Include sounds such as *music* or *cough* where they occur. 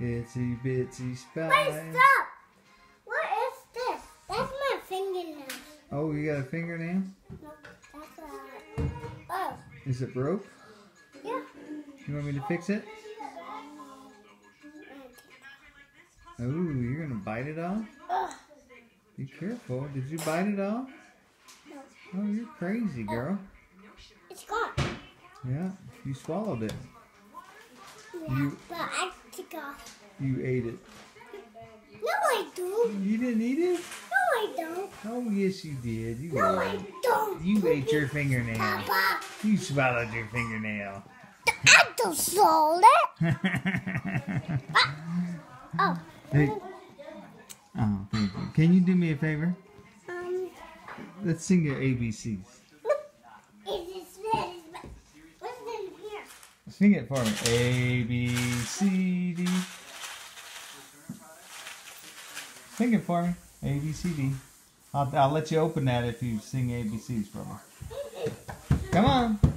Itsy bitsy spider. Wait, stop! What is this? That's my fingernail. Oh, you got a fingernail? No, that's a. Oh, Is it broke? yeah. You want me to fix it? Oh, you're gonna bite it off? Ugh. Be careful. Did you bite it off? No. Oh, you're crazy, girl. It's gone. Yeah, you swallowed it. You- but I took off. You ate it. No, I don't. You didn't eat it? No, I don't. Oh, yes, you did. You No, ate I don't. You ate your fingernail. Papa, You swallowed your fingernail. I don't swallow it. *laughs* Oh. Hey. Oh, thank you. Can you do me a favor? Um. Let's sing your ABCs. Is this red? What's in here? Sing it for me. A, B, C, D. Sing it for me. A, B, C, D. I'll, I'll let you open that if you sing ABCs for me. Come on.